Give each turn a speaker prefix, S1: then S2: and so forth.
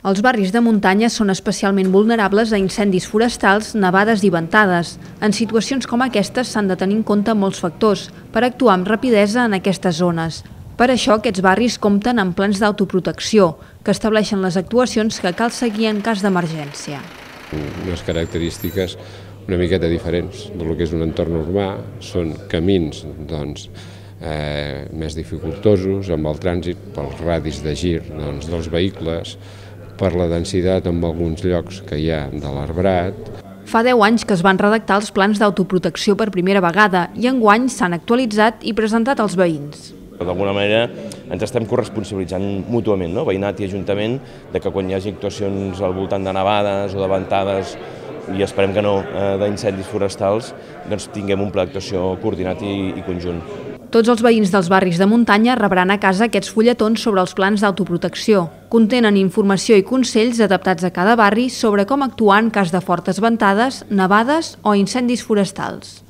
S1: Els barris de muntanya són especialment vulnerables a incendis forestals, nevades i ventades. En situacions com aquestes s'han de tenir en compte molts factors per actuar amb rapidesa en aquestes zones. Per això aquests barris compten amb plans d'autoprotecció que estableixen les actuacions que cal seguir en cas d'emergència.
S2: Unes característiques una miqueta diferents del que és un entorn urbà, són camins doncs, eh, més dificultosos amb el trànsit pels radis de gir doncs, dels vehicles, per la densitat en alguns llocs que hi ha de l'arbrat.
S1: Fa 10 anys que es van redactar els plans d'autoprotecció per primera vegada i enguany s'han actualitzat i presentat als veïns.
S3: D'alguna manera ens estem corresponsabilitzant mútuament, no? veïnat i ajuntament, de que quan hi hagi actuacions al voltant de nevades o de ventades i esperem que no, eh, d'incendis forestals, doncs tinguem un pla d'actuació coordinat i, i conjunt.
S1: Tots els veïns dels barris de muntanya rebran a casa aquests fulletons sobre els plans d'autoprotecció. Contenen informació i consells adaptats a cada barri sobre com actuar en cas de fortes ventades, nevades o incendis forestals.